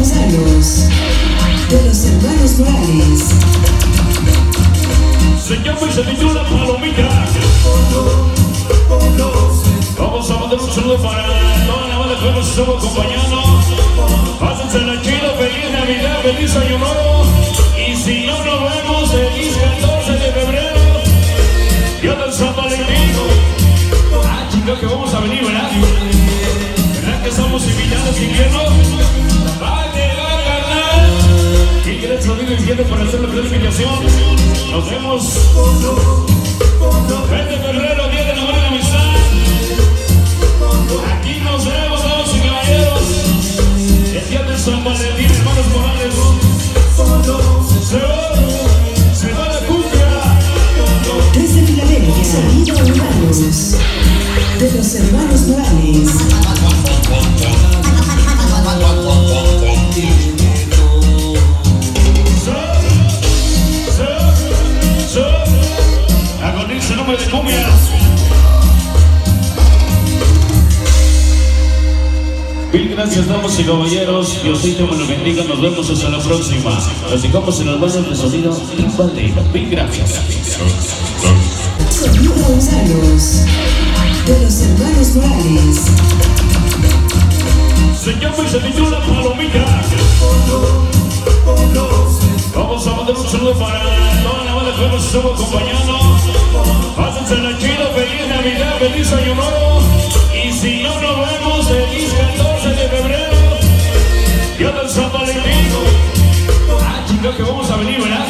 Gonzalos, de los hermanos Morales. Se llama y Palomita. Vamos a mandar un saludo para toda la banda que nos estamos acompañando. Pásense la chido, feliz Navidad, feliz Año Nuevo. Y si no nos vemos, feliz 14 de febrero. Dios del San Valentín. Ah, chicos, que vamos a venir, ¿verdad? ¿Verdad que somos invitados invierno? Gracias a Dios diciendo por hacer la invitación. Nos vemos. 20 de febrero, día de la buena amistad. Aquí nos vemos, damas y caballeros. El día de San Valentín, hermanos Morales. Se va, se va la cumbia. Desde Filadelfia, sonido urbanos, de los hermanos Morales. Nombre de cumbia. Mil gracias, damas y caballeros. Diosito me lo bendiga. Nos vemos hasta la próxima. Nos dejamos en los baños de sonido Timbaldera. Mil gracias. Sonido Gonzalos, de los hermanos Morales. Se llama y se titula Palomita. Vamos a mandar un saludo para toda la banda que nos estamos acompañando. Feliz Año Nuevo. Y si no nos vemos, feliz 14 de febrero. Dios del San Valentín. Ah, chicos, que vamos a venir, ¿verdad?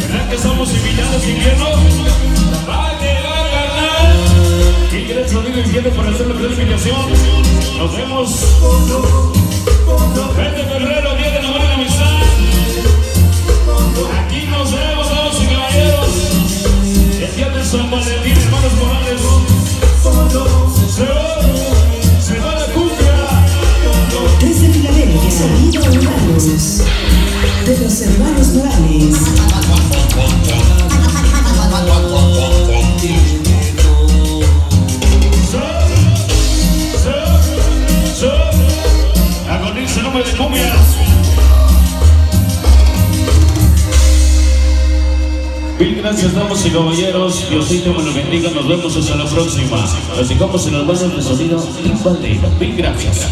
¿Verdad que somos invitados invierno? Va a llegar, carnal. Y gracias a Dios diciendo por hacer la invitación. Nos vemos. Sonido urbanos, de los hermanos Morales. Agonirse nombre de cumbia. Mil gracias, damas y caballeros. Diosito me lo bendiga. Nos vemos hasta la próxima. Nos dejamos en los baños de sonido. Mil gracias.